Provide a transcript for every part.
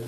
皆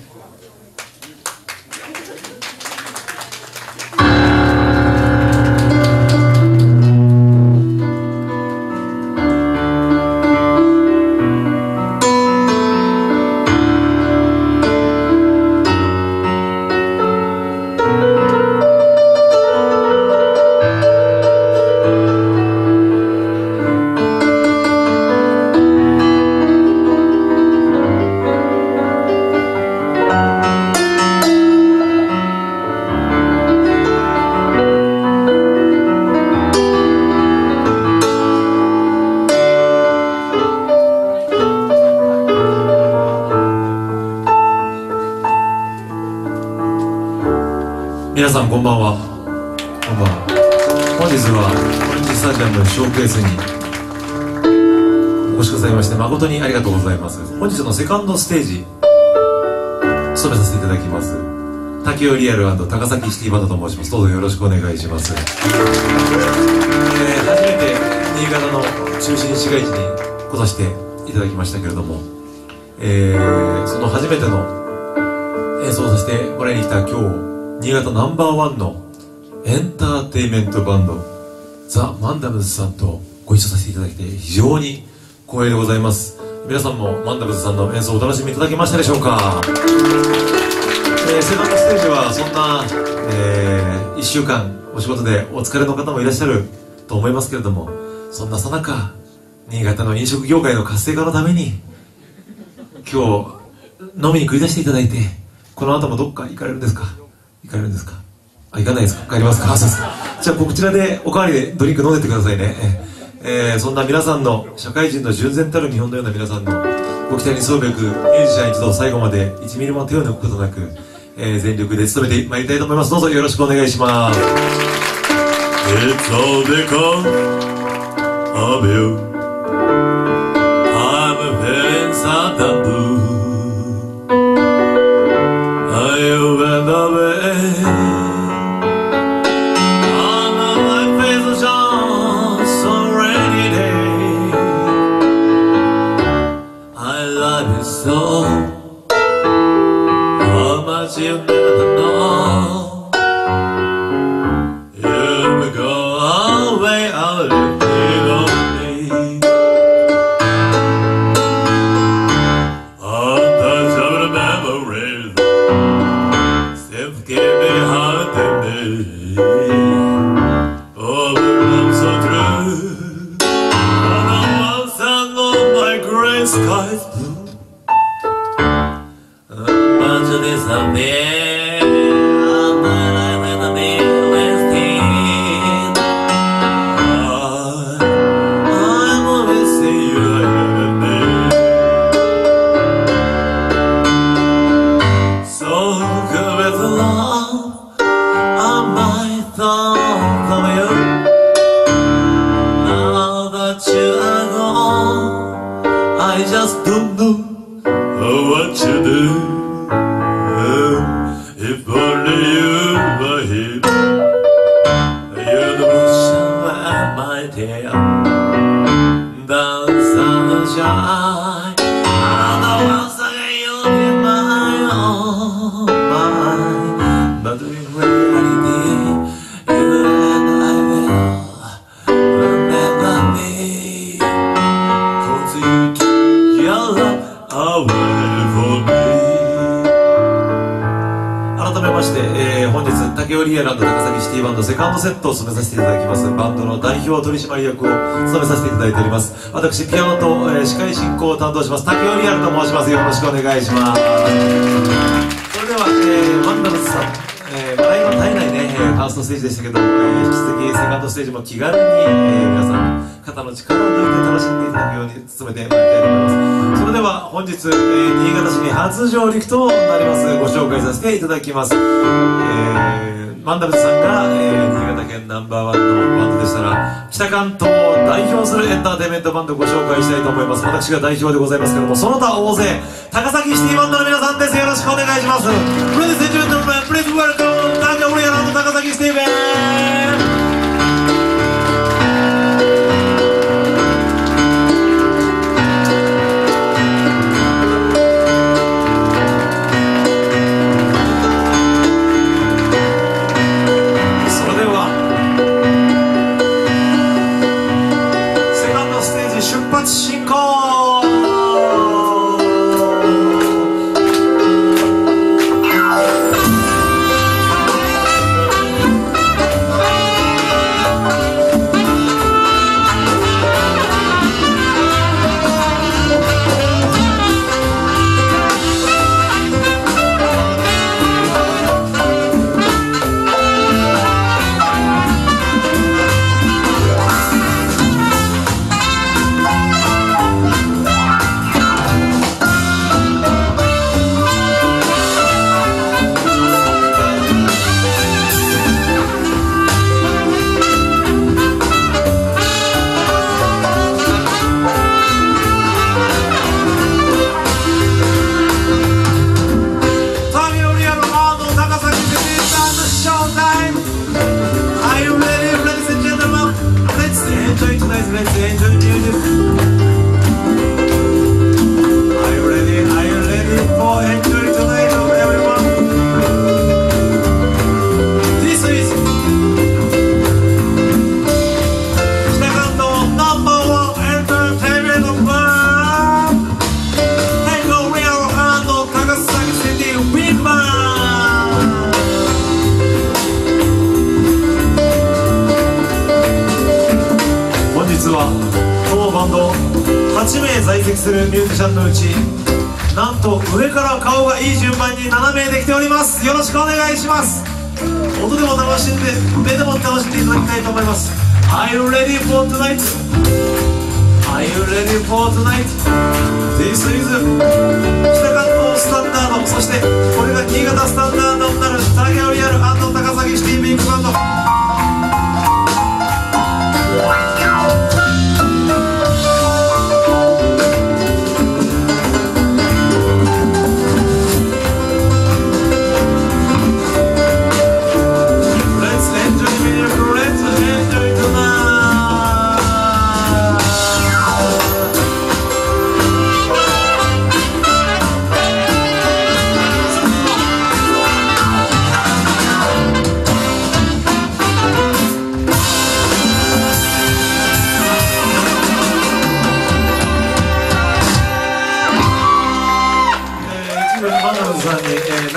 さんこんばんは。こんばんは。本日はオレンジスタジアムのショーケースにお越しくださいまして誠にありがとうございます。本日のセカンドステージ務めさせていただきます。滝尾リアル高崎シティバンドと申します。どうぞよろしくお願いします、えー、初めて新潟の中心市街地に来させていただきましたけれども、えー、その初めての演奏させてもらいに来た今日新潟ナンバーワンのエンターテインメントバンドザ・マンダムズさんとご一緒させていただいて非常に光栄でございます。皆さんもマンダムズさんの演奏をお楽しみいただけましたでしょうか、えー、セカンドステージはそんな、えー、1週間お仕事でお疲れの方もいらっしゃると思いますけれどもそんなさなか新潟の飲食業界の活性化のために今日飲みに繰り出していただいてこの後もどっか行かれるんですか？行かれるんですか？あ、行かないですか？帰りますか？そうですか。じゃあ、こちらでおかわりでドリンク飲んでってくださいね。えー、そんな皆さんの、社会人の純然たる日本のような皆さんのご期待に沿うべく、ミュージシャン一同最後まで1ミリも手を抜くことなく、えー、全力で務めてまいりたいと思います。どうぞよろしくお願いします。It's all because of you. I'm feeling sad soul. How much you しくお願いしますそれでは、えーマンダムスさん、えー、笑いの絶えないね、ファーストステージでしたけど、えー引き続きセカンドステージも気軽に、えー皆さん肩の力を抜いて楽しんでいただくように努めてまいりたいと思います。それでは本日、えー新潟市に初上陸となります。ご紹介させていただきます、えーマンダルズさんが、えー新潟県ナンバーワンのバンドでしたら北関東を代表するエンターテインメントバンドをご紹介したいと思います。私が代表でございますけどもその他大勢シティバンドの皆さんです。よろしくお願いします。プロデューセンチメントのプレイズウェルト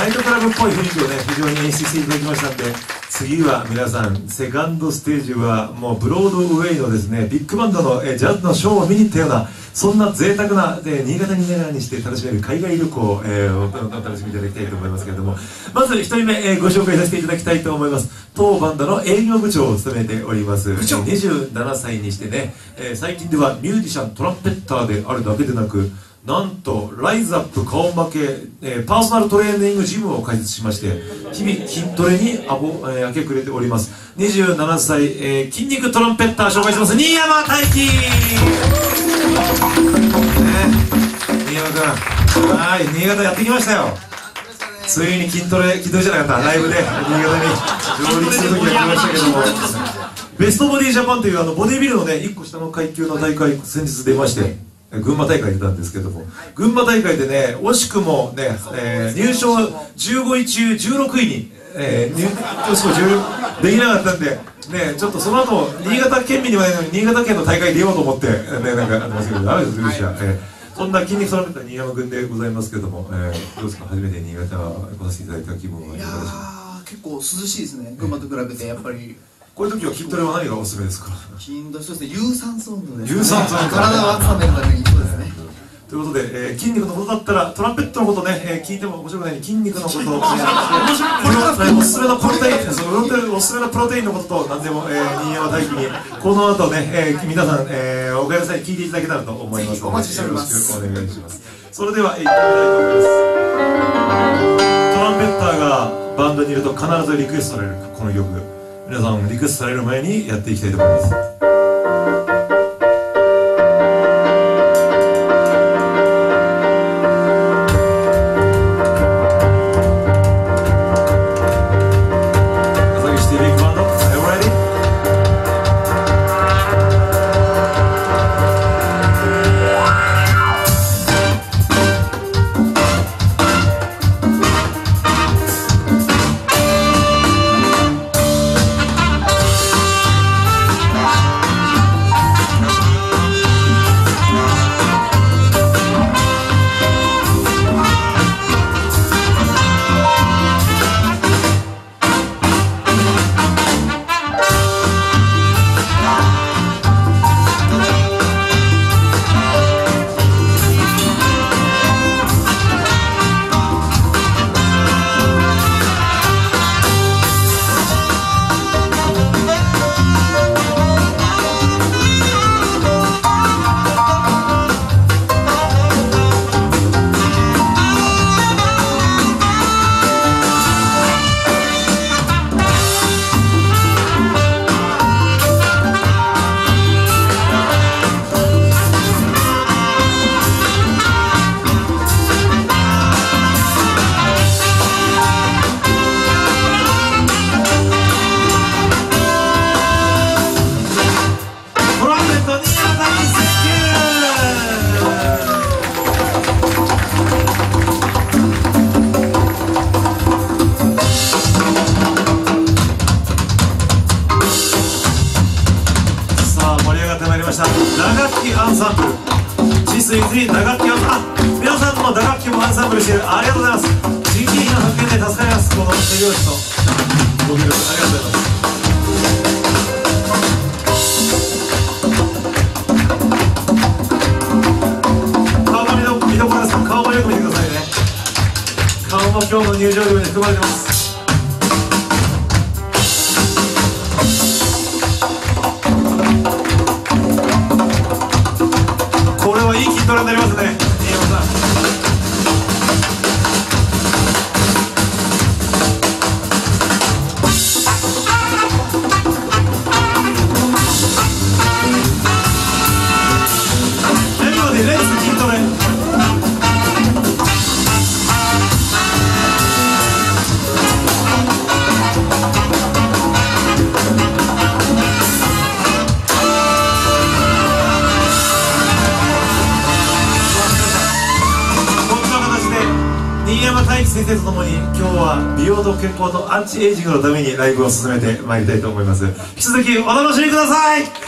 っぽい雰囲気をね非常に演出していただきましたんで次は皆さんセカンドステージはもうブロードウェイのですねビッグバンドのえジャズのショーを見に行ったようなそんな贅沢なで新潟にねにして楽しめる海外旅行を、えー、お楽しみいただきたいと思いますけれどもまず1人目、えー、ご紹介させていただきたいと思います。当バンドの営業部長を務めております。部長。27歳にしてね、えー、最近ではミュージシャントランペッターであるだけでなくなんとライズアップ顔負け、えー、パーソナルトレーニングジムを開設しまして日々筋トレにあぼ、えー、明け暮れております。27歳、えー、筋肉トランペッター紹介します。新山大輝、ね、新山君はい新潟やってきましたよ。ついに筋トレ筋トレじゃなかった。ライブで新潟に上陸する時が来ましたけども。ベストボディジャパンというあのボディビルのね1個下の階級の大会先日出まして。群馬大会出たんですけども、群馬大会でね惜しくもね、えー、入賞15位中16位に、えー、入賞16できなかったんでねちょっとその後新潟県民にはないのに新潟県の大会出ようと思ってねなんかやってますけどダメですルーシア、えー、そんな筋肉トランペッ新山君でございますけども、えー、どうですか？初めて新潟来させていただいた気分はいかがでしょうか結構涼しいですね。群馬と比べてやっぱりこういう時は筋トレは何がおすすめですか？筋トレそうですね。有酸素運動です、ね、有酸素運動体を温めるために。そうですね。ということで、えー、筋肉のことだったらトランペットのことね、えー、聞いても面白くない筋肉のことを、えー、おすすめのプロテインそのおすすめのプロテインのことと何でも、えー、新山大輝に。この後ね、えー、皆さん、えー、おかげなさい聞いていただけたらと思います。お待ちしております。よろしくお願いします。それでは、えー、いきたいと思います。トランペッターがバンドにいると必ずリクエストされるこの曲皆さんリクエストされる前にやっていきたいと思います。エイジングのためにライブを進めてまいりたいと思います。引き続きお楽しみください。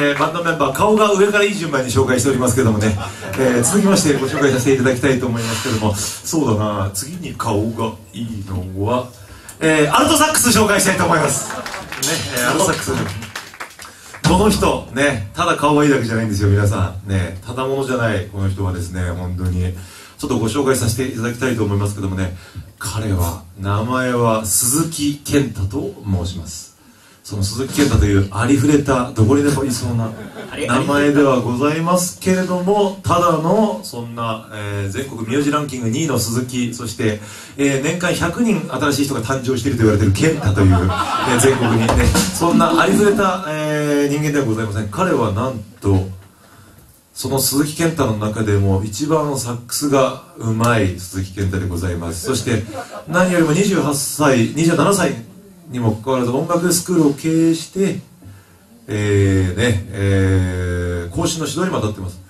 えー、バンドメンバー顔が上からいい順番に紹介しておりますけどもね、えー続きましてご紹介させていただきたいと思いますけども。そうだな次に顔がいいのは、えーアルトサックス紹介したいと思います。ね、えーアルトサックス。この人ねただ顔がいいだけじゃないんですよ皆さん。ねただものじゃないこの人はですね本当に。ちょっとご紹介させていただきたいと思いますけどもね。彼は名前は鈴木健太と申します。その鈴木健太というありふれたどこにでもいそうな名前ではございますけれどもただのそんな、えー全国名字ランキング2位の鈴木そして、えー年間100人新しい人が誕生していると言われている健太という、えー全国にねそんなありふれた、えー人間ではございません。彼はなんとその鈴木健太の中でも一番サックスがうまい鈴木健太でございます。そして何よりも28歳27歳にもかかわらず音楽スクールを経営してえーねえー、講師の指導にも当たってます。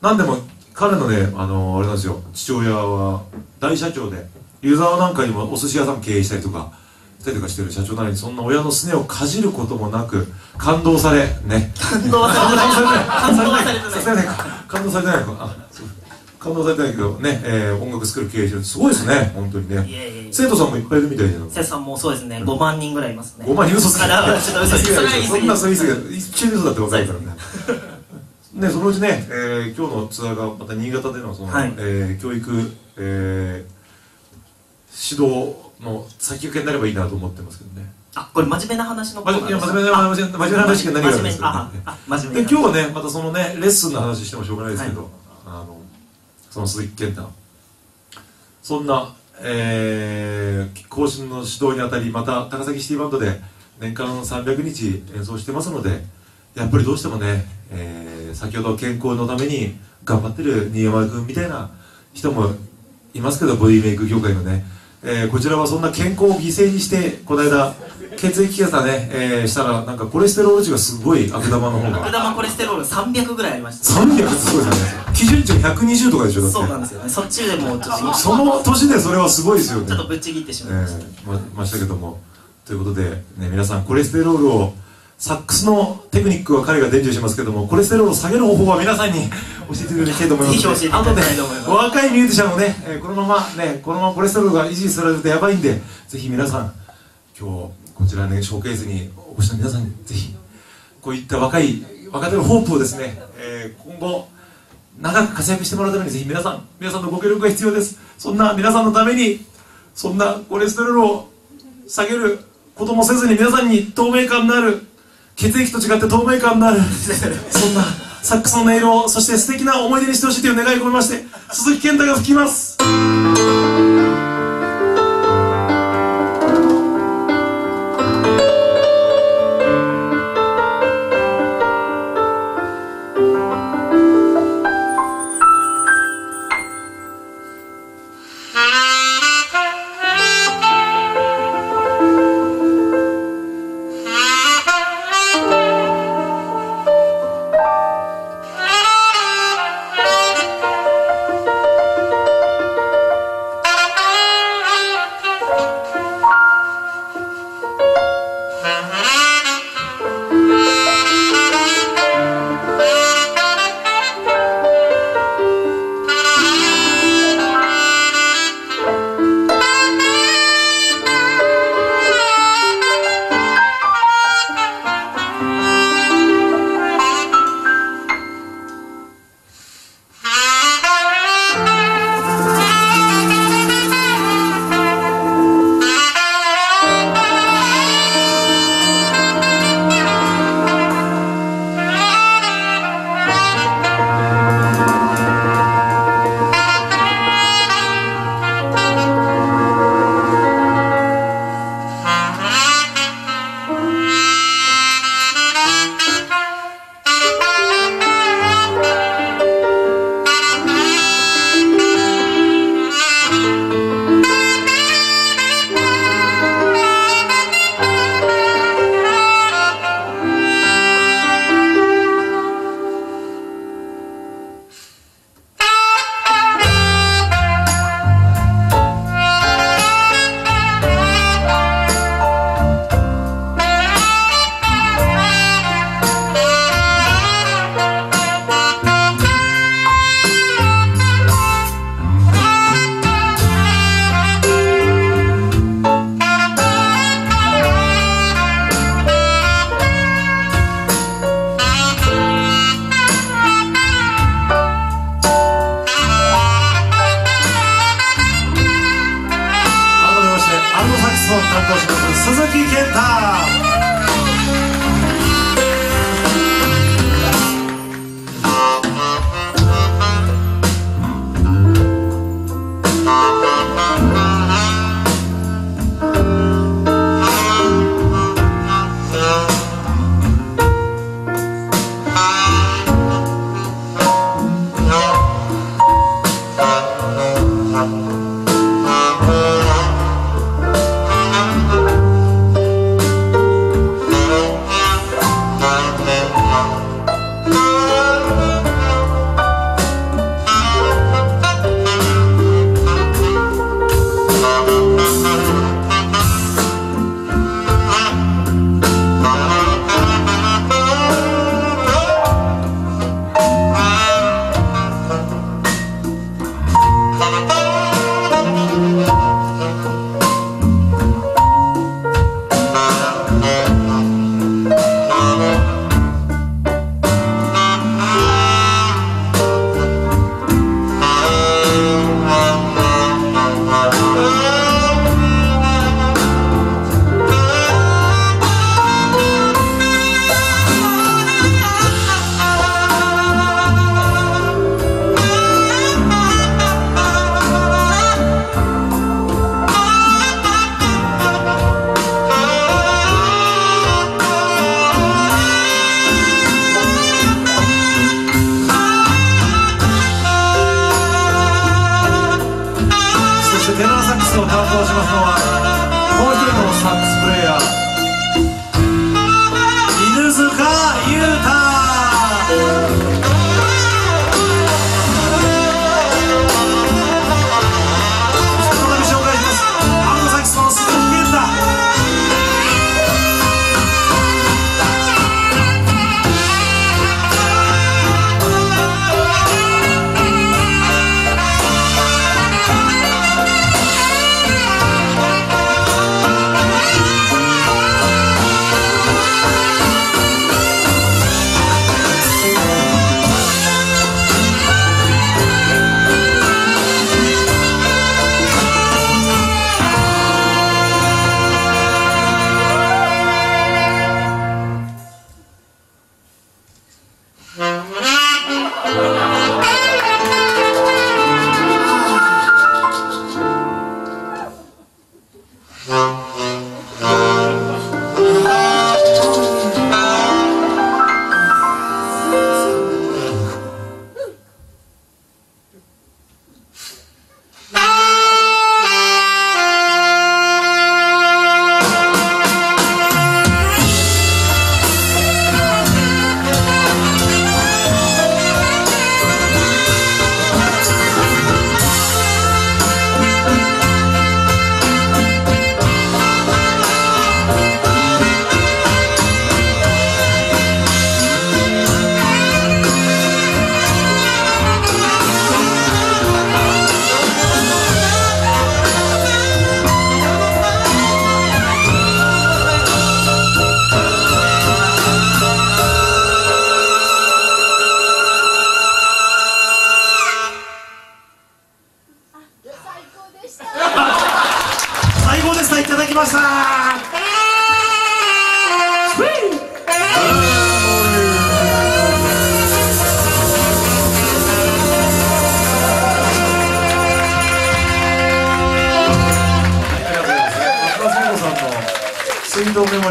なんでも彼のねあのあれなんですよ。父親は大社長で湯沢なんかにもお寿司屋さん経営したりとかしたりとかしてる社長なのにそんな親のすねをかじることもなく感動されね。感動されてない。感動されてない。させてない。か感動されてない。かあそう感動されてないけどね、えー、音楽スクール経営してるすごいですね。本当にね。生徒さんもいっぱいいるみたいじゃん生徒さんもそうですね。5万人ぐらいいますね。5万人嘘つっと嘘つけそんなそう言い過ぎ一瞬嘘だって分かるからね。ねそのうちね、えー今日のツアーがまた新潟でのその、はい。えー教育、えー指導の先駆けになればいいなと思ってますけどね。あこれ真面目な話のコ真ーナーです面目真面目な真面目な真面目な話が何があるんですかああ真面目なで今日はねまたそのねレッスンの話してもしょうがないですけど、あのその鈴木健太そんな、えー、更新の指導にあたりまた高崎シティバンドで年間300日演奏してますのでやっぱりどうしてもね、えー先ほど健康のために頑張ってる新山君みたいな人もいますけどボディメイク業界のね、えーこちらはそんな健康を犠牲にしてこの間血液検査ね、えーしたらなんかコレステロール値がすごい悪玉の方が。悪玉コレステロール300ぐらいありました。300ってすごいですよね基準値120とかでしょだって。そうなんですよね。そっちでもうちょっとその年でそれはすごいですよね。ちょっとぶっちぎってしまいました、えーまましたけども。ということで、ね、皆さんコレステロールをサックスのテクニックは彼が伝授しますけどもコレステロールを下げる方法は皆さんに教えていただきたいと思います。ぜひ教えていただきたいと思います後で若いミュージシャンもね、えーこのままねこのままコレステロールが維持されるとやばいんでぜひ皆さん今日こちらねショーケースにお越しの皆さん。にぜひこういった若い若手のホープをですね、えー今後長く活躍してもらうためにぜひ皆さん皆さんのご協力が必要です。そんな皆さんのためにそんなコレステロールを下げることもせずに皆さんに透明感のある血液と違って透明感のあるそんなサックスの音色をそして素敵な思い出にしてほしいという願いを込めまして鈴木健太が吹きます「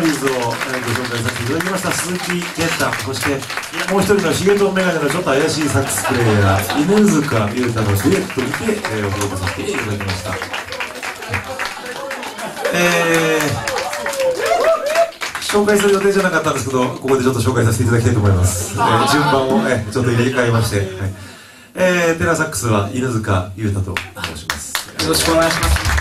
リーズを、えーご紹介させていただきました鈴木健太そしてもう一人のヒゲトンメガネのちょっと怪しいサックスプレイヤー犬塚裕太のデュエットにて、えーお届けさせていただきましたえー紹介する予定じゃなかったんですけどここでちょっと紹介させていただきたいと思います、えー順番を、えーちょっと入れ替えまして、はいえーテラサックスは犬塚裕太と申しますよろしくお願いします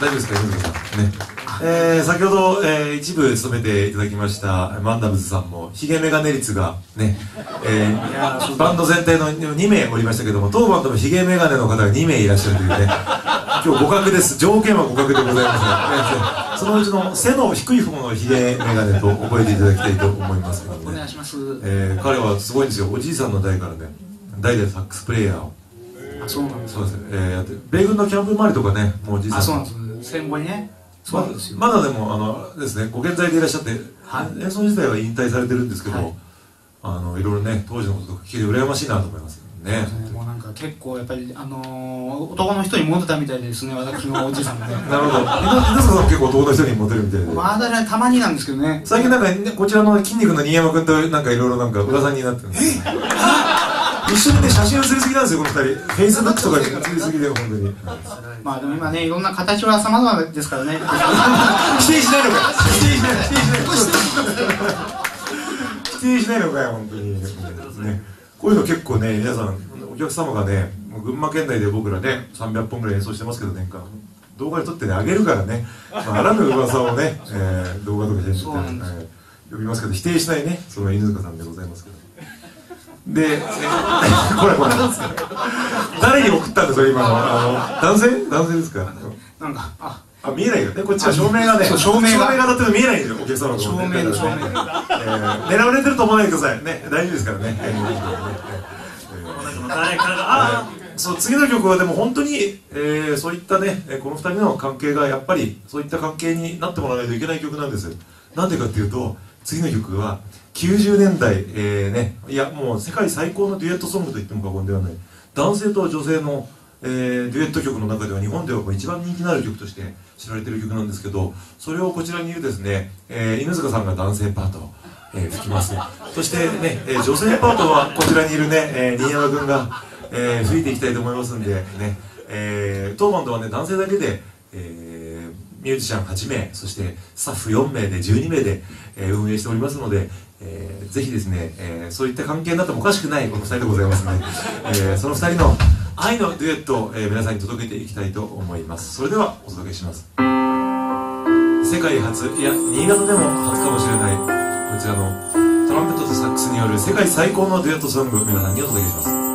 大丈夫ですか、犬塚さん。ね。えー、先ほど、えー、一部務めていただきましたマンダムズさんもヒゲメガネ率がね、えー、バンド全体の2名おりましたけども当バンドもヒゲメガネの方が2名いらっしゃるというね今日互角です。条件は互角でございます、ね、そのうちの背の低い方のヒゲメガネと覚えていただきたいと思いますけどお願ねいします。えー、彼はすごいんですよ。おじいさんの代からね代々サックスプレイヤーを。あそうなんですそうです、えー、やって米軍のキャンプ周りとかねもうおじいさんあそうなんです。戦後にねそうなんですよ。まだでもあのですねご健在でいらっしゃって、はい。演奏自体は引退されてるんですけど、はい。あのいろいろね当時のこととか聞いて羨ましいなと思いますね。もうなんか結構やっぱりあのー男の人にモテたみたいですね私のおじいさんがね。なるほど。稲稲塚さんも結構男の人にモテるみたいで。まだねたまになんですけどね。最近なんか、ね、こちらの筋肉の新山君となんかいろいろなんか噂になってるんですよ一緒にね写真写りすぎなんですよこの二人。フェイスブックとかに写りすぎで本当に。まあでも今ねいろんな形は様々ですからね。否定しないのか否定しない否定しないのかよ本当に。ね。こういうの結構ね皆さんお客様がね群馬県内で僕らね300本ぐらい演奏してますけど年間。動画で撮ってねあげるからね、まあ、あらぬ噂をね、えー動画とかです。えー呼びますけど否定しないねその犬塚さんでございますけどで、え ーこれこれ誰に送ったんですか？今のあの男性？男性ですか？なんかあ。あ見えないよね。こっちは照明がね照明が。照明が当たってると見えないんですよお客様の照明の照明えー狙われてると思わないでください。ね大丈夫ですからね。誰かがあそう次の曲はでも本当に、えーそういったねえーこの2人の関係がやっぱりそういった関係になってもらわないといけない曲なんです。なんでかっていうと次の曲は90年代、えーね、いやもう世界最高のデュエットソングと言っても過言ではない。男性と女性の、えーデュエット曲の中では日本では一番人気のある曲として知られている曲なんですけどそれをこちらにいるですね、えー犬塚さんが男性パートを、えー吹きますそしてね、えー女性パートはこちらにいるね、えー新山君が、えー吹いていきたいと思いますんでね、えー当バンドはね男性だけで、えーミュージシャン8名そしてスタッフ4名で12名で、えー運営しておりますので、えーぜひですね、えーそういった関係になってもおかしくないこの2人でございますので、えーその2人の愛のデュエットを、えー皆さんに届けていきたいと思います。それではお届けします。世界初いや新潟でも初かもしれないこちらのトランペットとサックスによる世界最高のデュエットソング皆さんにお届けします「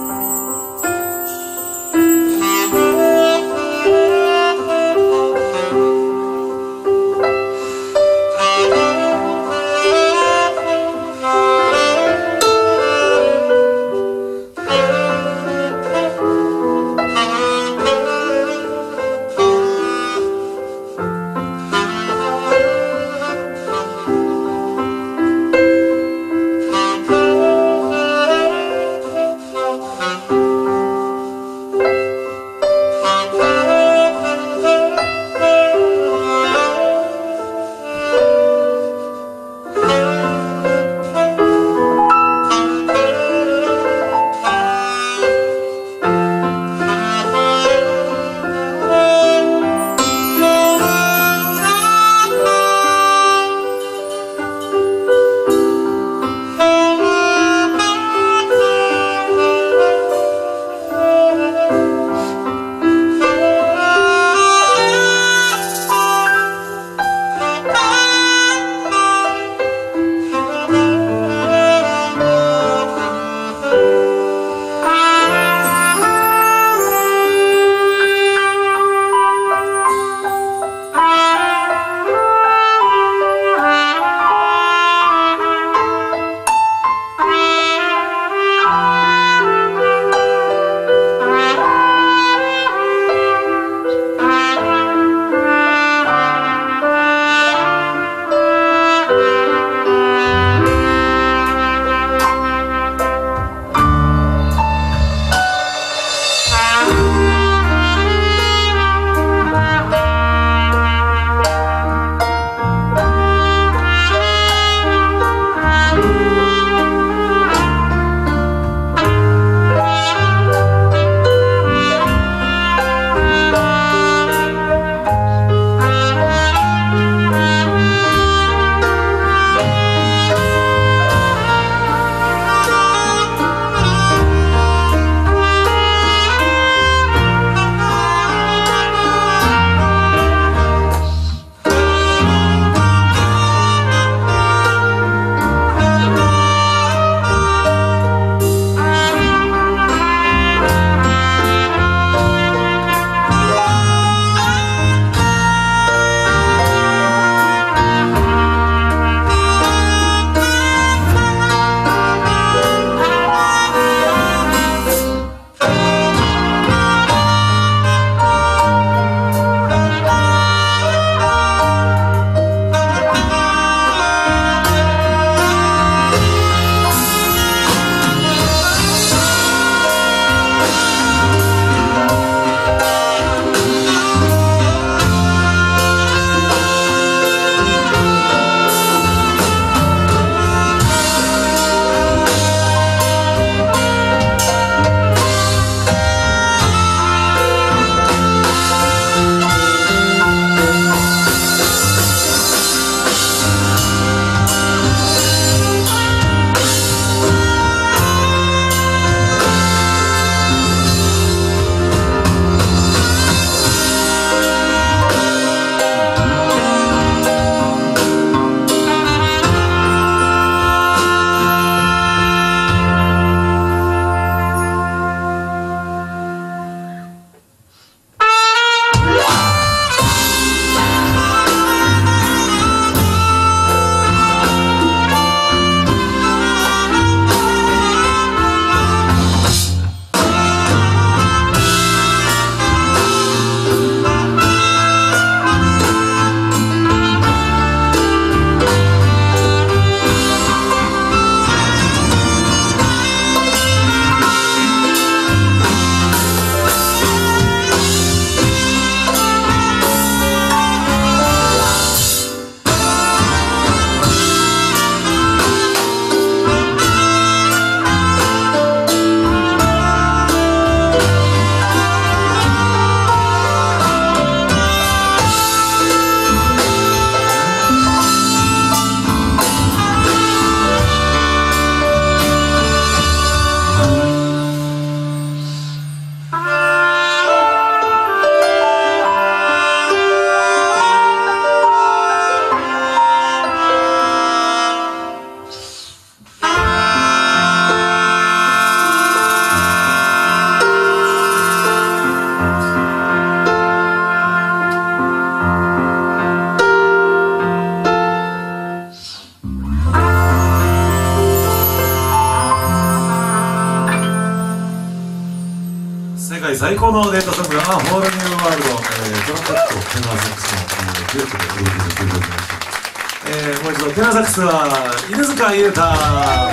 クスは、犬塚優太。あ、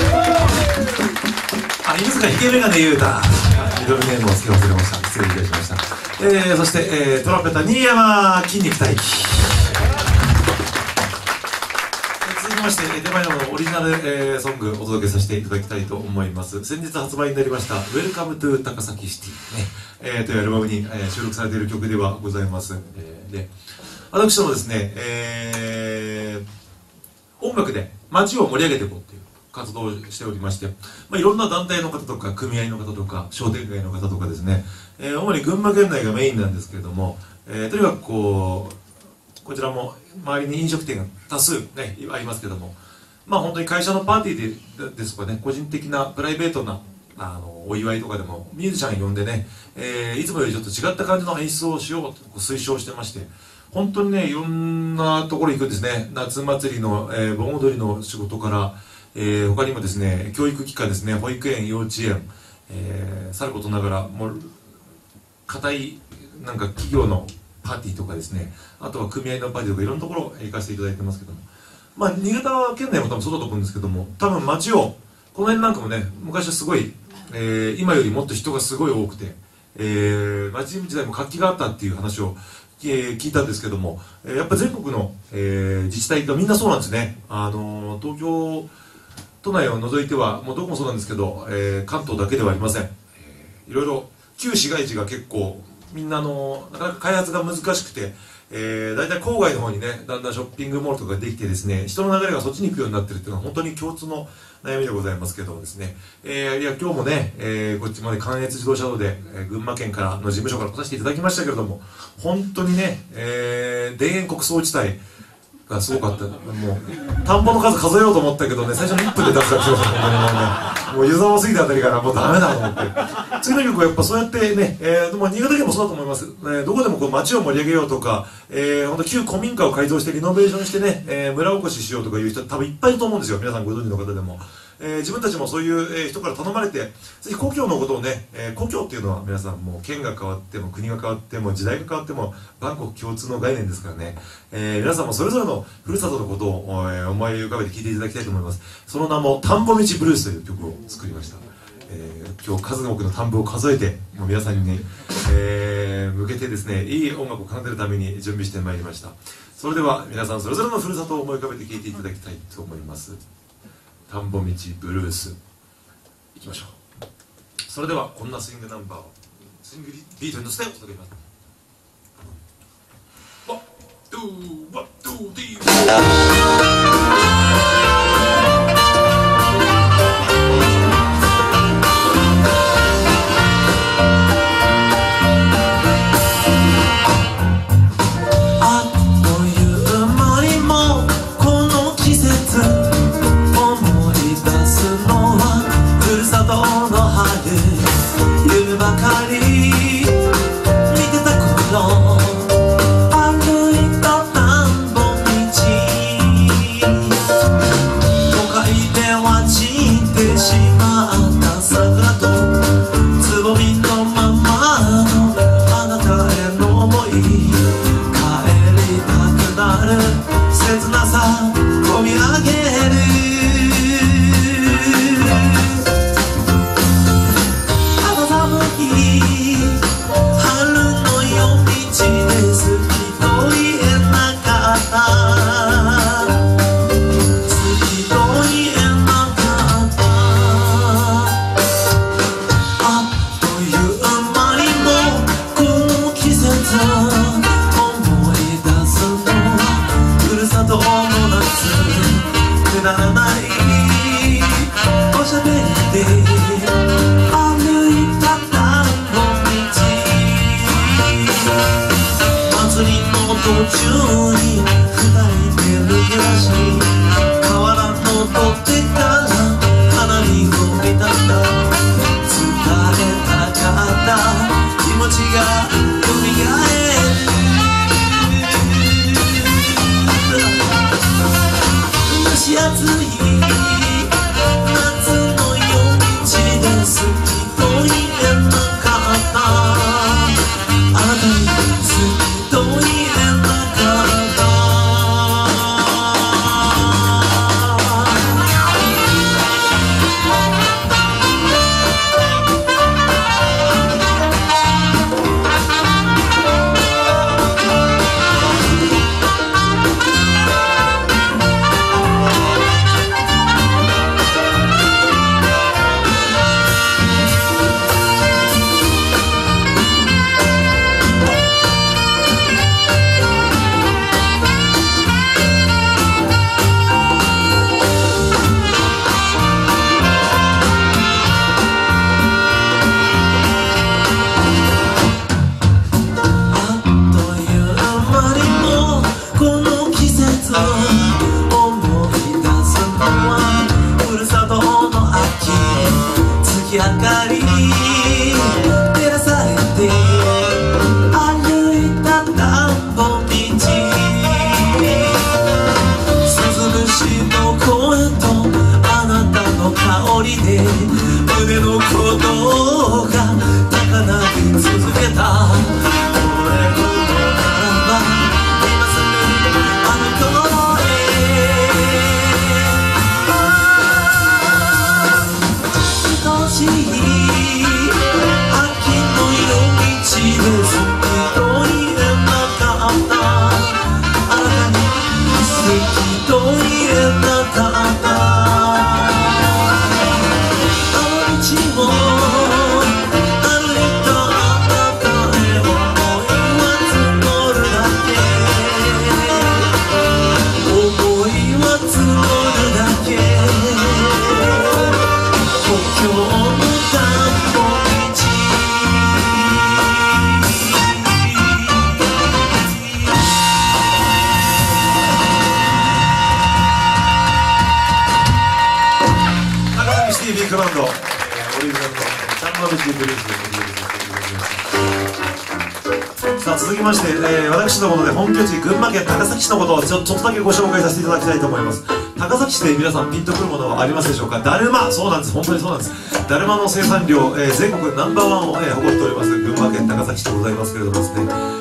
犬塚ひげメガネ優太。ミドルネームを付け忘れました。失礼いたしました。えー、そして、えー、トランペター、新山筋肉大輝。続きまして、手前のオリジナル、えー、ソングお届けさせていただきたいと思います。先日発売になりました、Welcome to 高崎シティ、ねえーというアルバムに、えー収録されている曲ではございます。えーで、私どもですね、えー、音楽で街を盛り上げていこうっていう活動をしておりまして、まあ、いろんな団体の方とか組合の方とか商店街の方とかですね、えー主に群馬県内がメインなんですけれども、えーとにかくこうこちらも周りに飲食店が多数ねありますけどもまあ本当に会社のパーティーでですとかね個人的なプライベートなあのお祝いとかでもミュージシャン呼んでね、えーいつもよりちょっと違った感じの演出をしようと推奨してまして本当にねいろんなところ行くんですね。夏祭りの、えー盆踊りの仕事から、えー他にもですね教育機関ですね。保育園幼稚園、えーさることながらもう固いなんか企業のパーティーとかですね。あとは組合のパーティーとかいろんなところ行かせていただいてますけども。まあ新潟県内も多分そうだと思うんですけども多分街をこの辺なんかもね昔はすごい、えー今よりもっと人がすごい多くて、えー、街時代も活気があったっていう話を、えー聞いたんですけども、えーやっぱ全国の、えー自治体がみんなそうなんですね。あの東京都内を除いてはもうどこもそうなんですけど、え関東だけではありません、えーいろいろ旧市街地が結構みんなあのなかなか開発が難しくて、えー、大体郊外の方にねだんだんショッピングモールとかできてですね人の流れがそっちに行くようになってるっていうのは本当に共通の悩みでございますけどもですね、えーいや今日もね、えーこっちまで関越自動車道で、えー群馬県からの事務所から来させていただきましたけれども本当にね、えー田園国葬地帯がすごかった。もう田んぼの数数えようと思ったけどね最初の1分で出したって言われた本当にもうね。もう湯沢過ぎたあたりからもうダメだと思って。次の曲はやっぱそうやってね、えーでも新潟県もそうだと思います、ね、どこでもこう街を盛り上げようとか、えー、本当旧古民家を改造してリノベーションしてね、えー村おこししようとかいう人多分いっぱいいると思うんですよ。皆さんご存知の方でも。えー自分たちもそういう、人から頼まれてぜひ故郷のことをね、えー故郷っていうのは皆さんもう県が変わっても国が変わっても時代が変わっても万国共通の概念ですからね、えー皆さんもそれぞれのふるさとのことを、え思い浮かべて聴いていただきたいと思います。その名も「田んぼ道ブルース」という曲を作りました、えー今日数多くの田んぼを数えてもう皆さんにね、え向けてですねいい音楽を奏でるために準備してまいりました。それでは皆さんそれぞれのふるさとを思い浮かべて聴いていただきたいと思います。田んぼ道ブルース。いきましょう。それではこんなスイングナンバーを。スイングビートに乗せてお届けします。 one two one two threeのさあ続きまして、えー私のことで本拠地群馬県高崎市のことをちょちょっとだけご紹介させていただきたいと思います。高崎市で皆さんピンとくるものはありますでしょうか？だるま。そうなんです。本当にそうなんです。だるまの生産量、えー全国ナンバーワンを、えー誇っております群馬県高崎市でございますけれどもですね。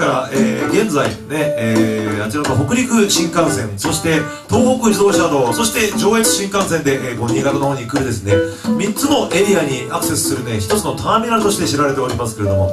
から、えー現在ね、えーあちらの北陸新幹線そして東北自動車道そして上越新幹線で、えーこう新潟の方に来るですね3つのエリアにアクセスするね一つのターミナルとして知られておりますけれども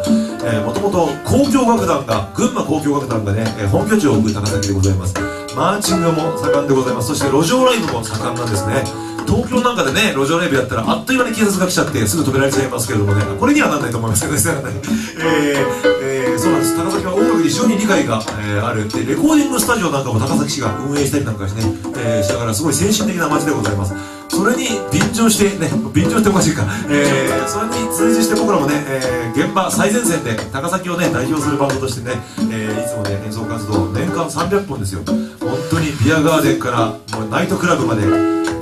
もともと交響楽団が群馬交響楽団がね、え本拠地を置く高崎でございます。マーチングも盛んでございます。そして路上ライブも盛んなんですね。東京なんかでね路上ライブやったらあっという間に警察が来ちゃってすぐ止められちゃいますけれどもね。これにはなんないと思いますけどね えーえーそうなんです。高崎は音楽に非常に理解が、えーある。でレコーディングスタジオなんかも高崎市が運営したりなんかしてね、えーしながらすごい先進的な街でございます。それに便乗してね便乗しておかしいか、えーそれに追随して僕らもね、えー現場最前線で高崎をね代表するバンドとしてね、えーいつもね演奏活動年間300本ですよ。本当にビアガーデンからもうナイトクラブまで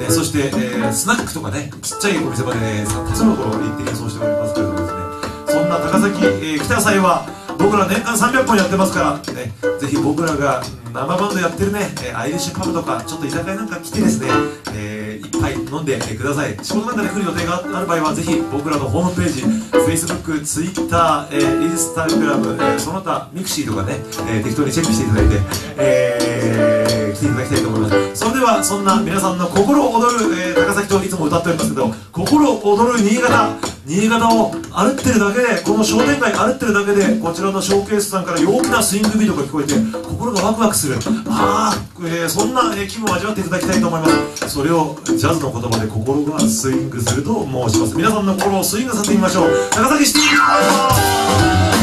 ね、そして、えースナックとかねちっちゃいお店までねさ多数の頃行って演奏しておりますけれどもですね。そんな高崎、えー北祭は僕ら年間300本やってますから、ね、ぜひ僕らが生バンドやってるね、えーアイリッシュパブとかちょっと居酒屋なんか来てですね、えー一杯飲んでください。仕事なんかで来る予定がある場合はぜひ僕らのホームページ Facebook、Twitter、えー、Instagram、えーその他 mixi とかね、えー適当にチェックしていただいて、えー来ていただきたいと思います。それではそんな皆さんの心躍る、えー高崎といつも歌っておりますけど心躍る新潟。新潟を歩ってるだけでこの商店街歩ってるだけでこちらのショーケースさんから陽気なスイングビートが聞こえて心がワクワクする。ああ、えーそんなえー気分を味わっていただきたいと思います。それをジャズの言葉で心がスイングすると申します。皆さんの心をスイングさせてみましょう。長崎シティ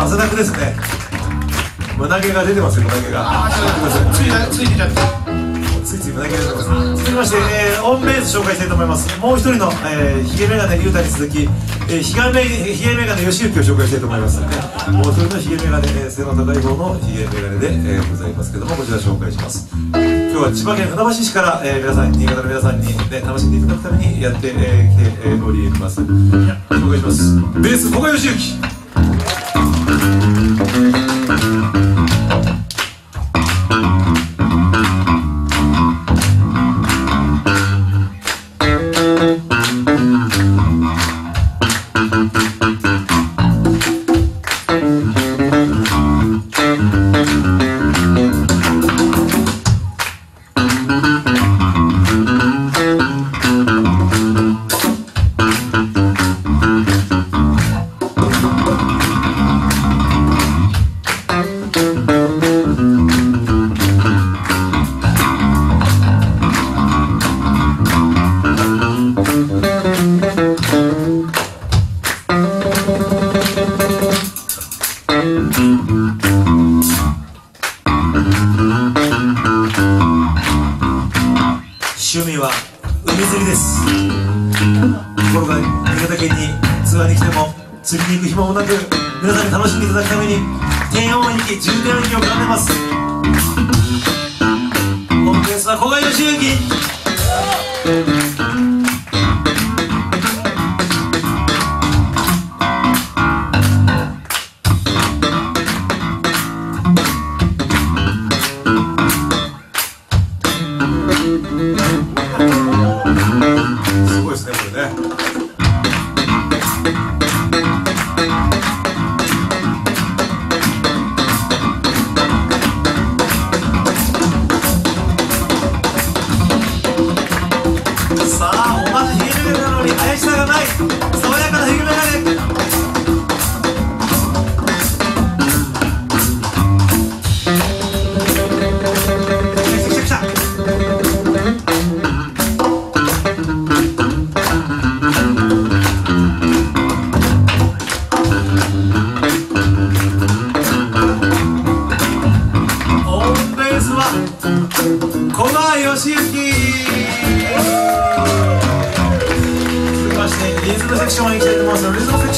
汗だくですね。胸毛が出てますよ胸毛が。ついついてちゃってついつい胸毛が出てます。続きまして、えー、オンベース紹介したいと思います。もう一人の、えー、ヒゲメガネ裕太に続き、えー、ヒゲメヒゲメガネ吉行を紹介したいと思います、ね、もう一人のヒゲメガネ、えー背の高い方のヒゲメガネで、えーございますけどもこちら紹介します。今日は千葉県船橋市から、えー皆さん新潟の皆さんに、ね、楽しんでいただくためにやって、えー来て、えーおります。紹介します。ベース古賀義行 Thank you.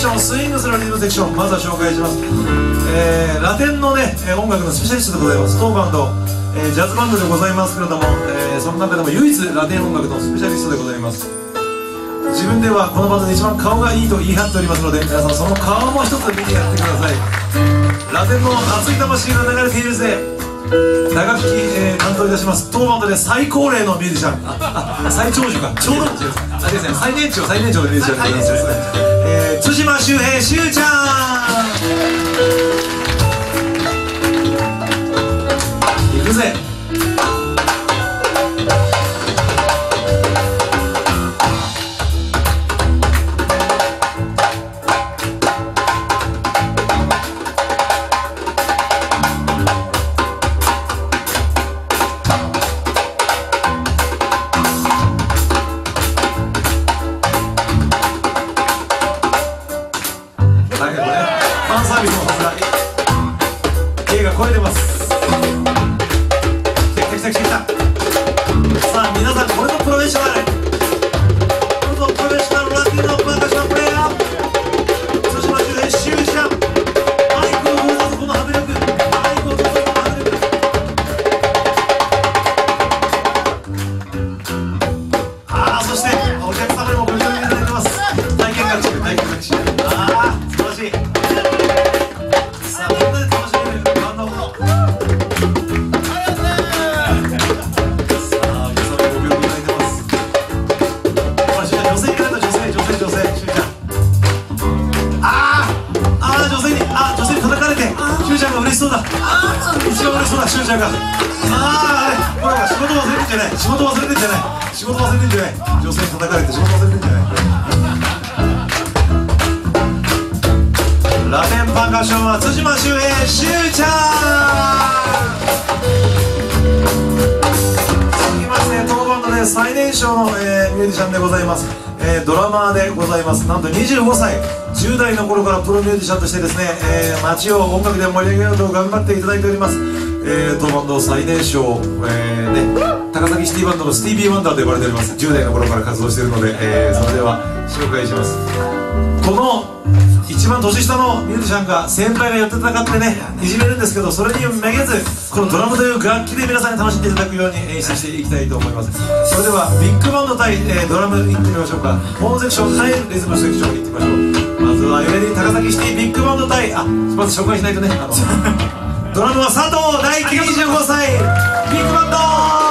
ションスイングするリズムセクションまずは紹介します、えーラテンのね音楽のスペシャリストでございます。当バンド、えージャズバンドでございますけれども、えーその中でも唯一ラテン音楽のスペシャリストでございます。自分ではこのバンドで一番顔がいいと言い張っておりますので皆さんその顔も一つ見てやってください。ラテンの熱い魂が流れているぜ。打楽器、えー担当いたします。当バンドで最高齢のミュージシャン。最長寿か。長老あです。ね最年長。最年長のミュージシャンでございます、対馬周平しゅうちゃん。行くぜ。街を音楽で盛り上げようと頑張っていただいております、えー当バンド最年少、えーね、高崎シティバンドのスティービー・ワンダーと呼ばれております。10代の頃から活動しているので、えーそれでは紹介します。この一番年下のミュージシャンが先輩が寄ってたかってねいじめるんですけどそれにめげずこのドラムという楽器で皆さんに楽しんでいただくように演出していきたいと思います。それではビッグバンド対、えードラムいってみましょうか。ホーンセクション対リズムセクションいってみましょう。まずはゆえに高崎シティビッグバンド対あまず紹介しないとねあの ドラムは佐藤大輝25歳ビッグバンド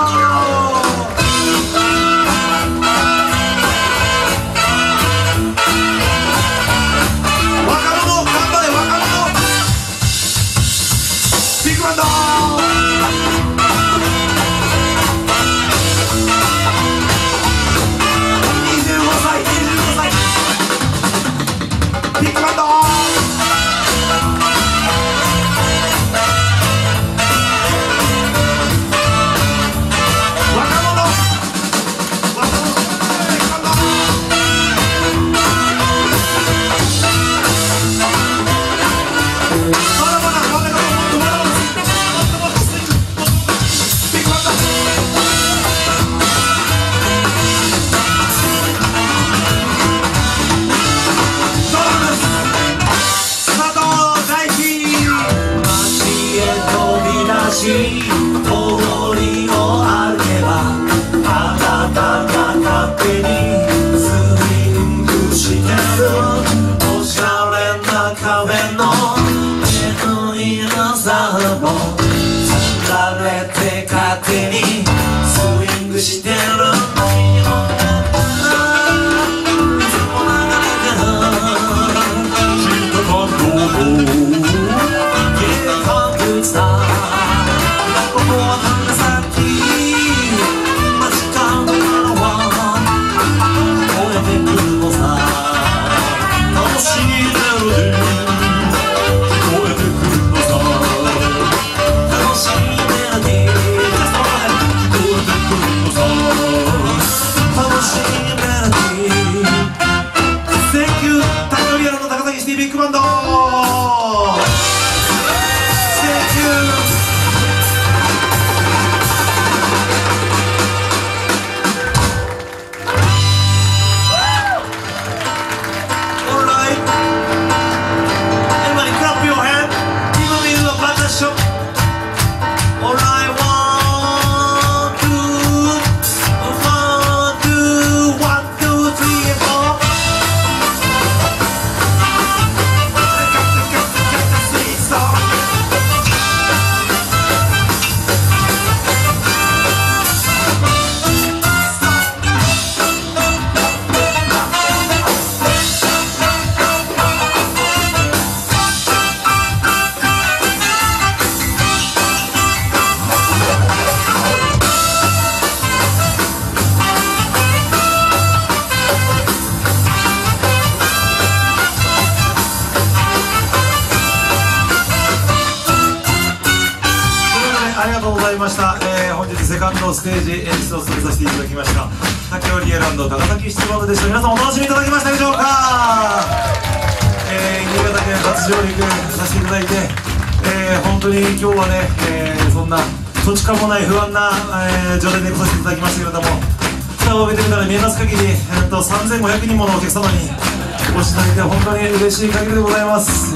しい限りでございます。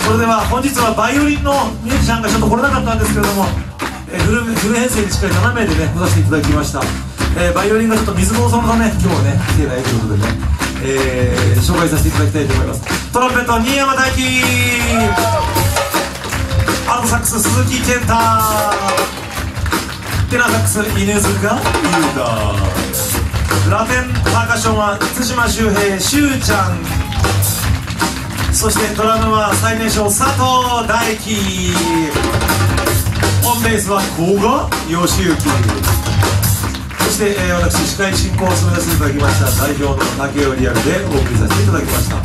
それでは本日はバイオリンのミュージシャンがちょっと来れなかったんですけれども、えフルフル編成にしっかり7名でね来させていただきました、えーバイオリンがちょっと水暴走のため今日はね来てないということでね、えー紹介させていただきたいと思います。トランペット新山大輝。アルトサックス鈴木健太。テナサックス犬塚優太。ラテンパーカッションは津島周平しゅうちゃん。そしてドラムは最年少佐藤大輝オンベースは古賀？義行そして、えー私司会進行を務めさせていただきました代表の竹尾リアルでお送りさせていただきました、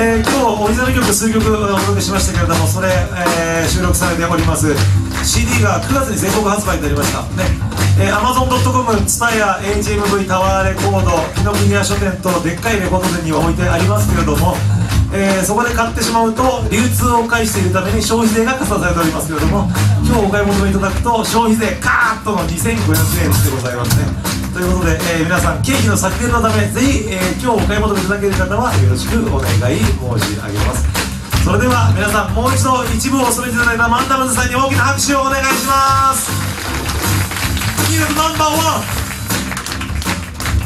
えー今日オリジナル曲数曲お届けしましたけれどもそれ、えー収録されております CD が9月に全国発売になりました。ね。えー、Amazon.com、TSUTAYA、HMV、タワーレコード、紀ノ国屋書店とでっかいレコード店には置いてありますけれども、えーそこで買ってしまうと流通を介しているために消費税が加算されておりますけれども今日お買い求めいただくと消費税カーッとの2500円でございますね。ということで、えー皆さん経費の削減のためぜひ、えー今日お買い求めいただける方はよろしくお願い申し上げます。それでは皆さんもう一度一部をお務めいただいたマンダムズさんに大きな拍手をお願いします。ナンバーワン。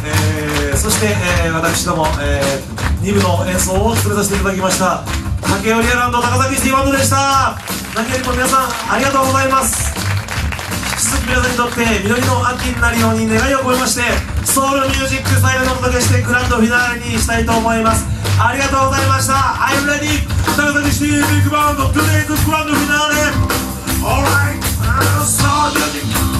えーそして、えー私ども、え2部の演奏を務めさせていただきました。竹織エランド高崎シティバンドでした。何よりも皆さんありがとうございます。引き続き皆さんにとって緑の秋になるように願いを込めましてソウルミュージック最後にお届けしてグランドフィナーレにしたいと思います。ありがとうございました。I'm ready 高崎シティビッグバンド Today's グランドフィナーレ。Alright Soul Music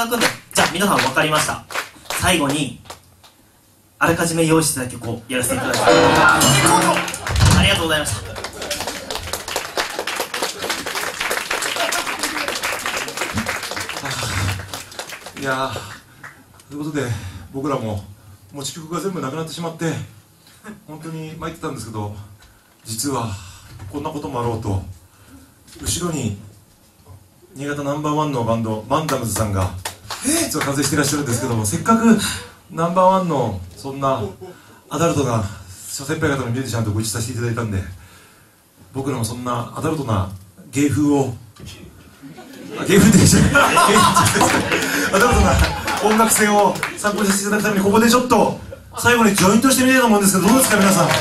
ただくんでじゃあ皆さん分かりました。最後にあらかじめ用意してた曲をやらせていただきます。ありがとうございました。いやということで僕らも持ち曲が全部なくなってしまって本当に参ってたんですけど実はこんなこともあろうと後ろに新潟ナンバーワンのバンドマンダムズさんが 実は完成してらっしゃるんですけどもせっかくナンバーワンのそんなアダルトな諸先輩方のミュージシャンとご一緒させていただいたんで僕らもそんなアダルトな芸風を芸風ってじゃない 芸風ってアダルトな音楽性を参考にさせていただくためにここでちょっと最後にジョイントしてみたいと思うんですけどどうですか皆さん。と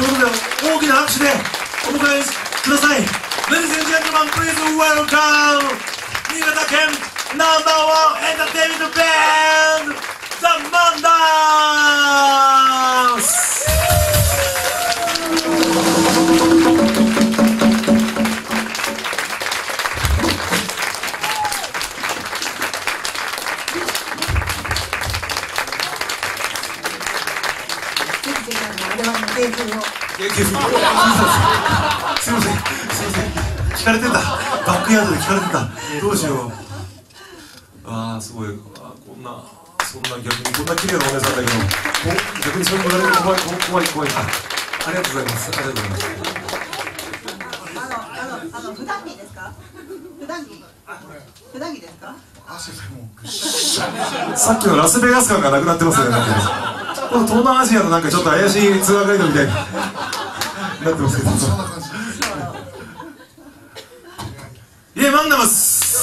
いうことで大きな拍手でお迎えください。Ladies and gentlemen please welcome 新潟県ナンバーワンエンターテインメントバンドザ・マンダース。すいませんすいません聞か？れてたバックヤードで聞かれてたどうしようああすごいあこんなそんな逆にこんな綺麗なお姉さんだけど逆にそれに言われると怖い怖い怖いあありがとうございますありがとうございますあの、あの、あの、普段着ですか。普段着。普段着ですか。汗でもうさっきのラスベガス感がなくなってますよねなんかこの東南アジアのなんかちょっと怪しいツアーガイドみたいになってますけどそんな感じイエマンダムス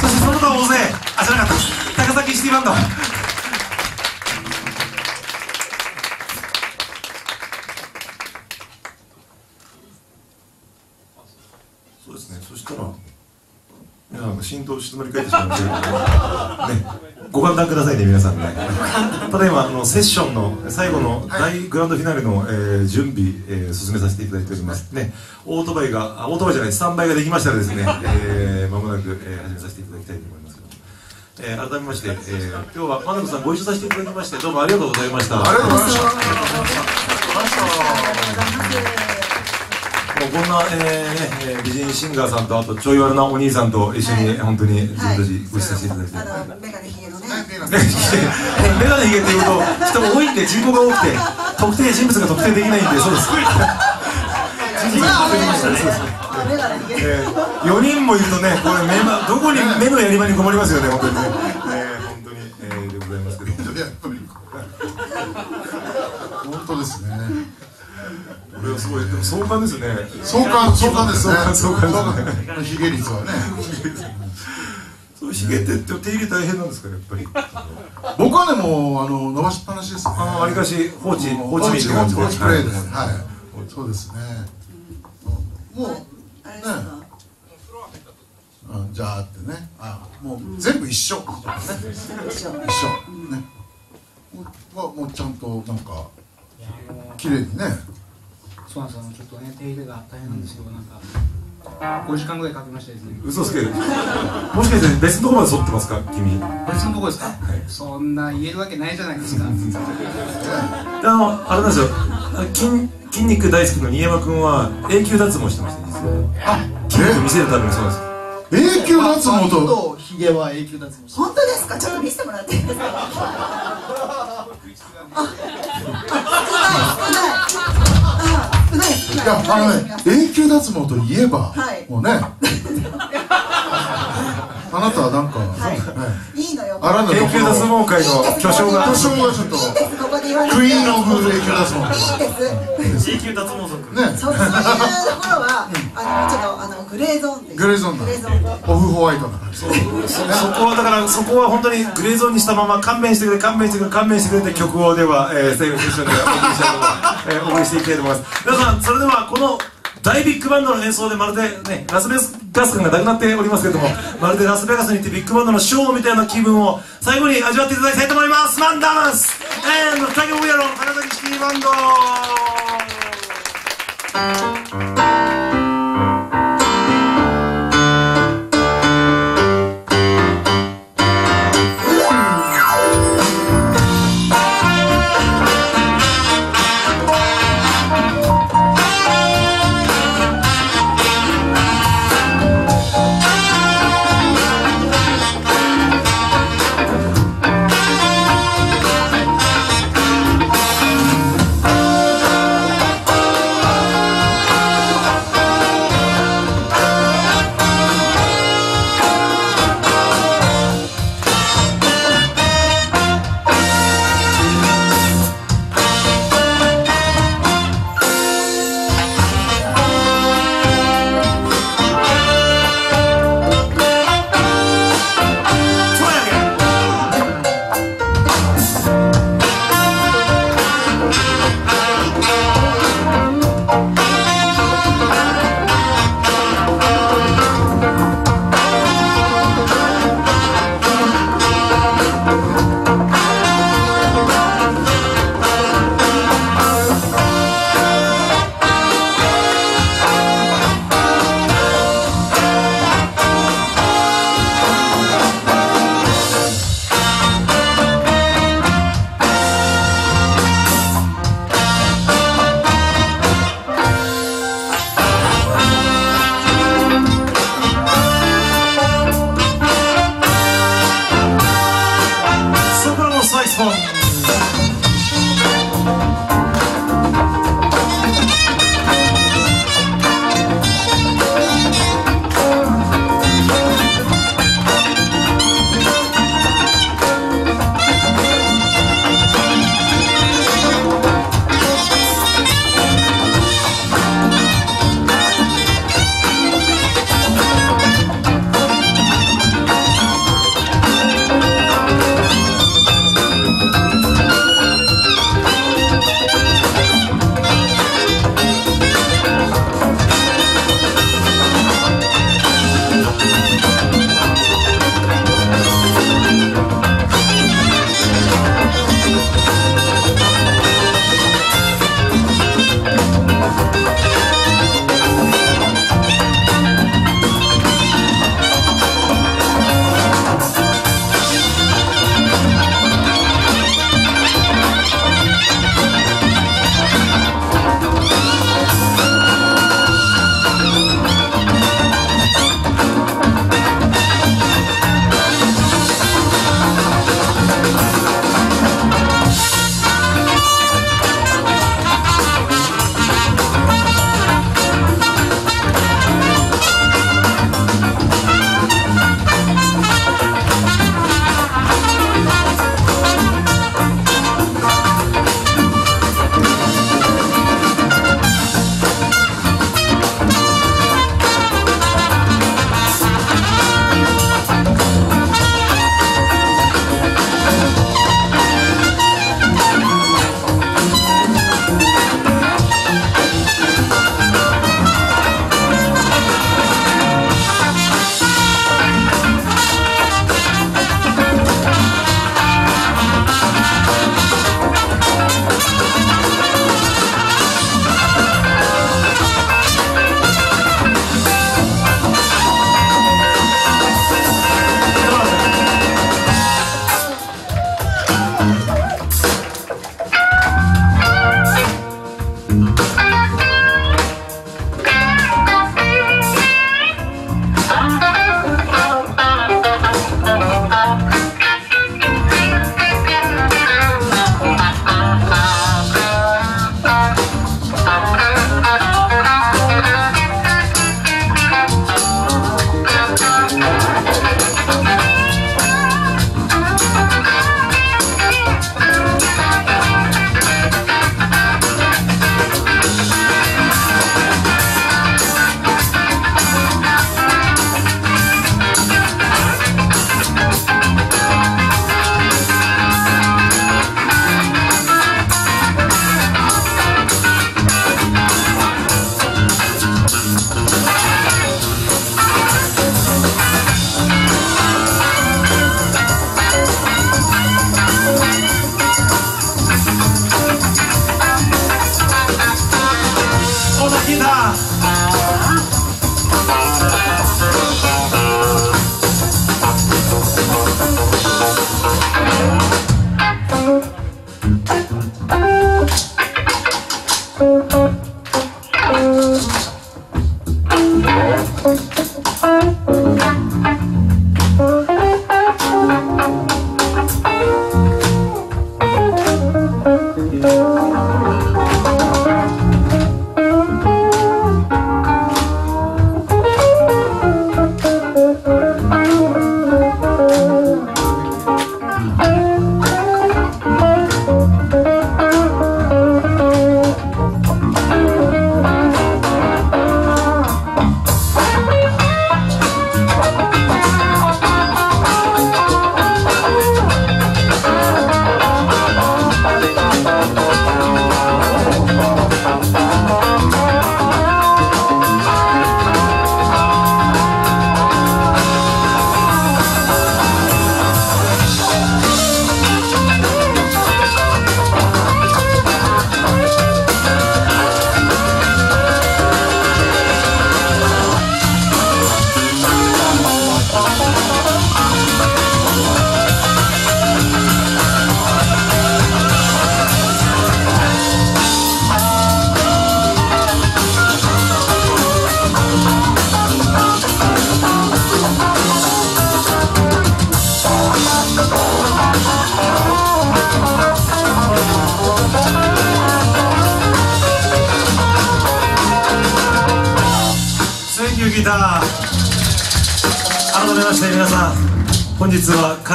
そしてその他大勢あじゃなかった。高崎シティバンドそうですねそしたら皆さん浸透静まり返ってしまいましたけどねご勘談くださいね皆さんね。ただいまあのセッションの最後の大グランドフィナーレの、えー準備、えー進めさせていただいております。ねオートバイがあオートバイじゃないスタンバイができましたらですね、えー、間もなく、えー始めさせていただきたいと思います。けどえー改めまして、えー今日はマナコさんご一緒させていただきましてどうもありがとうございました。ありがとうございました。もうこんな、えー美人シンガーさんとあとちょい悪なお兄さんと一緒に、はい本当に自分たちはいご一緒させていただいて、あの、メガネヒゲのね。ねメガネヒゲっていうと人が多いんで人口が多くて特定人物が特定できないんでそうです人物が特定できましたねそうですあメガネヒゲ。えー、4人もいるとねこれ目まどこに目のやり場に困りますよね本当にね、えー、本当に、えー、でございますけど本当ですねこれはすごいでも壮観ですね。相関相関ですね。相関相関相関ひげ率はね。そうヒゲって手入れ大変なんですかねやっぱり。僕はねもうあの伸ばしっぱなしですね。ああわりかし放置放置民って感じで放置プレイではい。はい。そうですね。もうあれですか。うんじゃあってね。あもう全部一緒。一緒。ね。もうはもうちゃんとなんか綺麗にねそうなんですよ。ちょっとね手入れが大変なんですけどなんか5時間ぐらいかけましてですね。嘘つける。もしかして別のところまで剃ってますか？君。別のとこですか、そんな言えるわけないじゃないですか。あのあれなんですよ。あ筋筋肉大好きの新山君は永久脱毛してました実は。筋肉見せるためにそうなんです。永久脱毛と？とヒゲは永久脱毛本当ですか？ちょっと見せてもらっていいですか？い、やあのね永久脱毛といえば、はい。もうね あなたはなんか、はい。ねい。いのよ。あらぬとこ永久脱ろ毛界の巨匠が。巨匠がちょっと。クイーンオブ永久脱毛いいです。永久脱毛族。ね。そう、そういうところは、あの、ちょっと、あの、グレーゾーンです。グレーゾーンだ。グレーゾーンで。オフホワイトな感じそこはだからそこは本当にグレーゾーンにしたまま勘弁してくれ勘弁してくれ勘弁してくれって曲をでは、えー、最後に一緒にお送りしたいと思いまお送りしていきたいと思います。皆さんそれではこの大ビッグバンドの演奏でまるでねラスベガス感がなくなっておりますけれどもまるでラスベガスに行ってビッグバンドのショーみたいな気分を最後に味わっていただきたいと思います。マンダムス and タケオヤロン金崎シティバンド「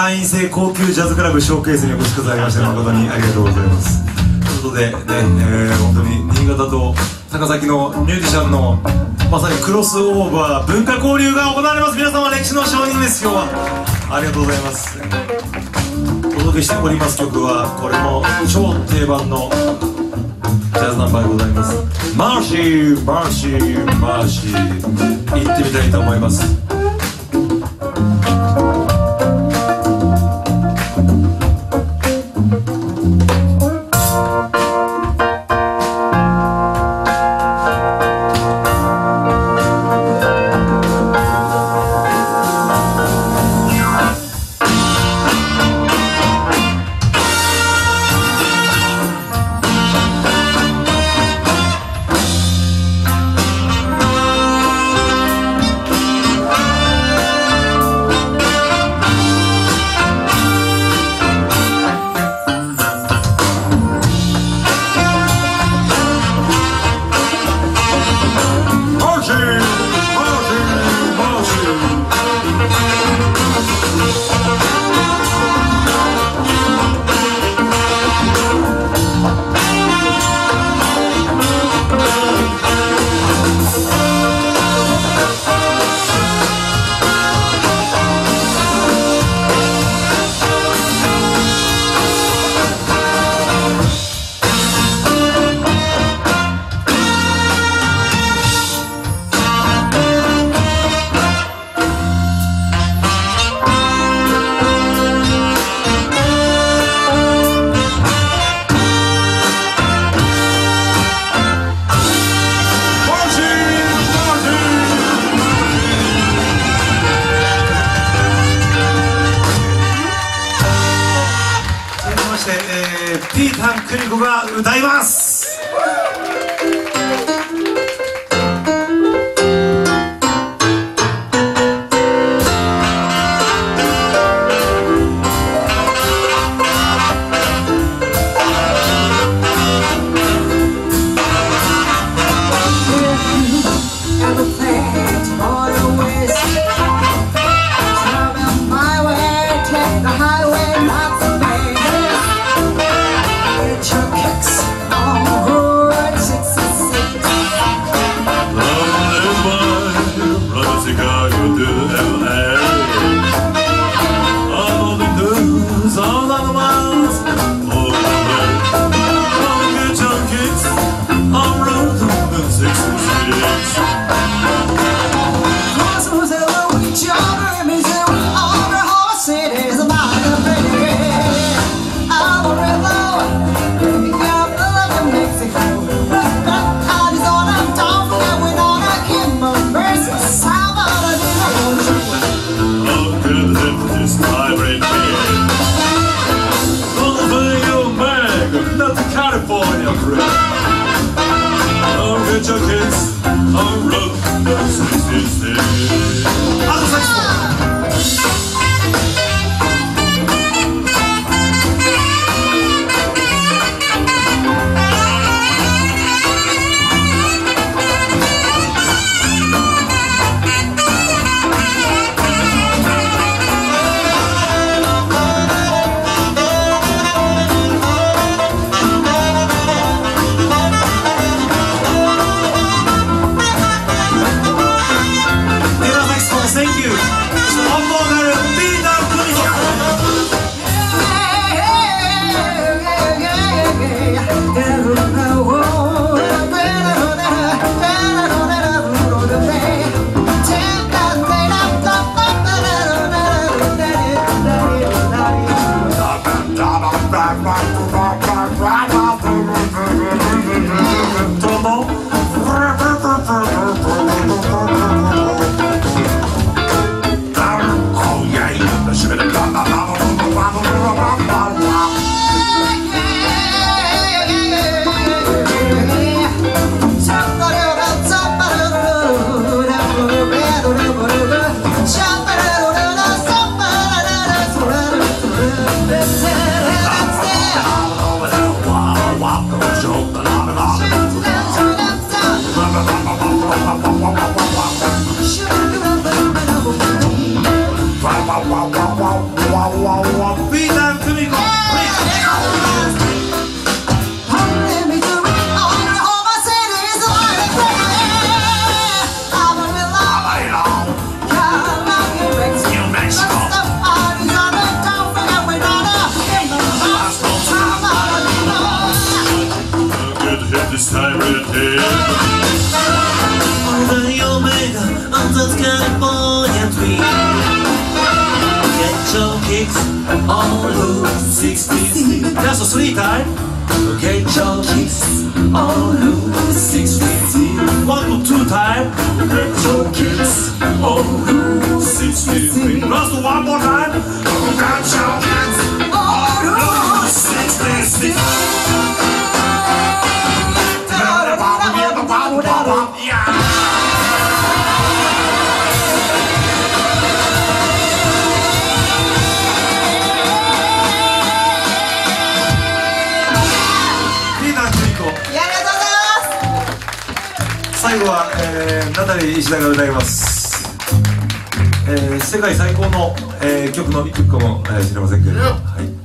会員制高級ジャズクラブショーケースにお越しくださいまして誠にありがとうございます。ということでね、えー、本当に新潟と高崎のミュージシャンのまさにクロスオーバー文化交流が行われます。皆様歴史の証人です今日は。ありがとうございます。お届けしております曲はこれも超定番のジャズナンバーでございます。マーシーマーシーマーシー。行ってみたいと思いますタンクリコが歌います。on Route 63. That's a sweet time. Okay, Georgie's on Route 63. One or two time. Okay, Georgie's on Route 63. Just one more time. Okay, Georgie's on Route 63. 最後は、えー、ナタリー石田が歌います、えー、世界最高の、えー、曲の一曲かも、えー、知りませんけれども、はい。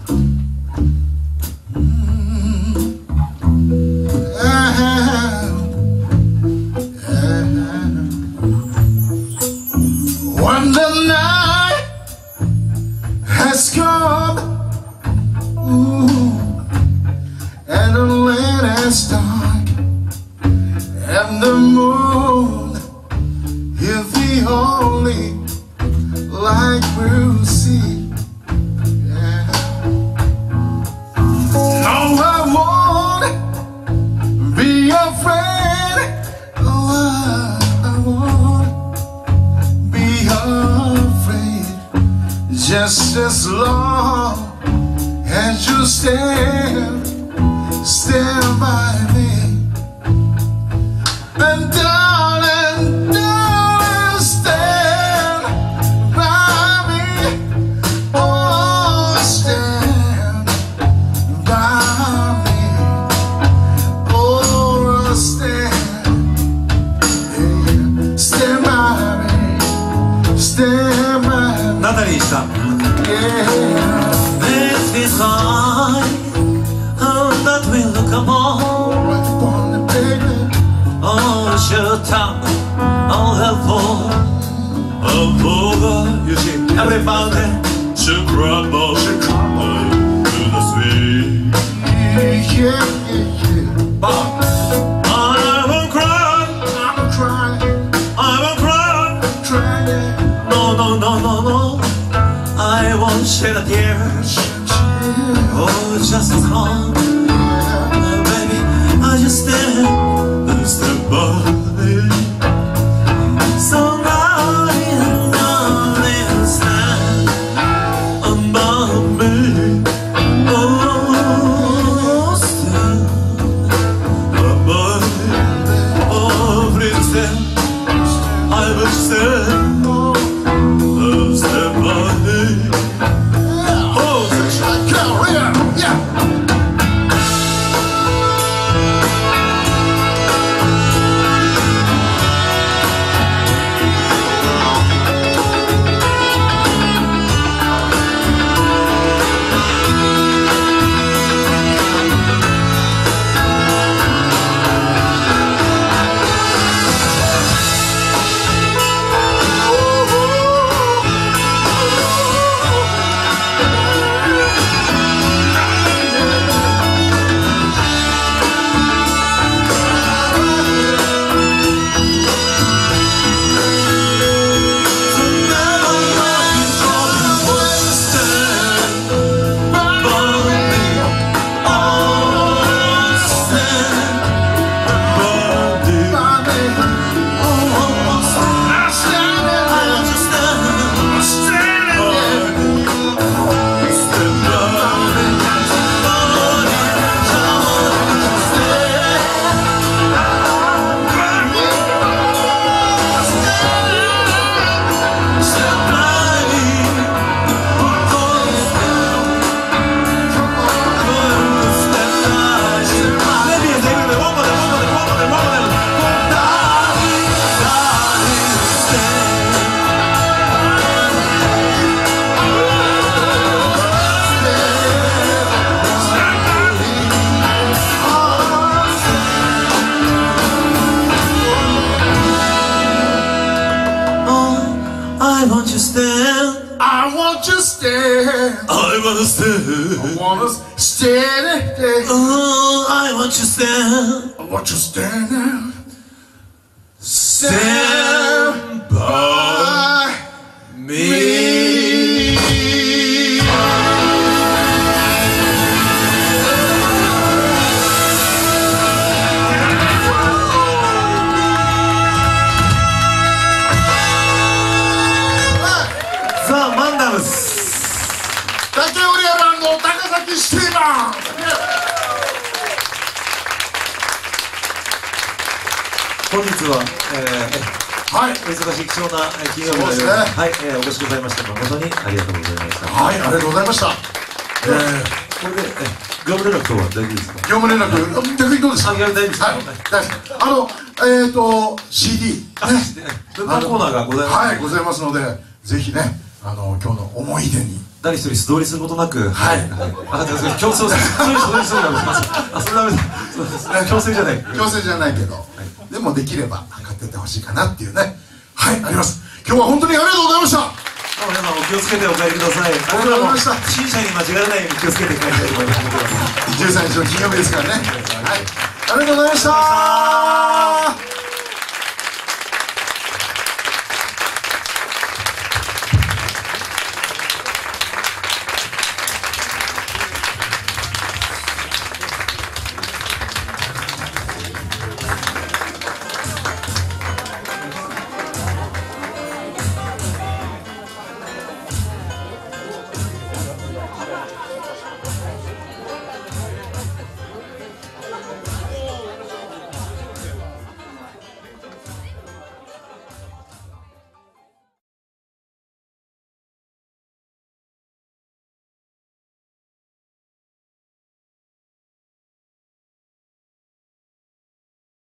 just stand 大丈夫ですか？ー業務連絡。逆にどうですか？大丈夫ですあのえっ、ー、と CD ね。物販コーナーがございます。はいございますのでぜひねあの今日の思い出に。誰一人素通りすることなく、はい。あ、じゃあ、競争、そういうそういうそういうあ、それダメだ。そうです。ね、強制じゃない。強制じゃないけど、でもできれば買ってってほしいかなっていうね。はいあります。今日は本当にありがとうございました。どうも皆さんお気をつけてお帰りください。りがとうございました。僕らも新車に間違わないように気をつけて帰りたいと思います。13日の金曜日ですからね。はい。ありがとうございました。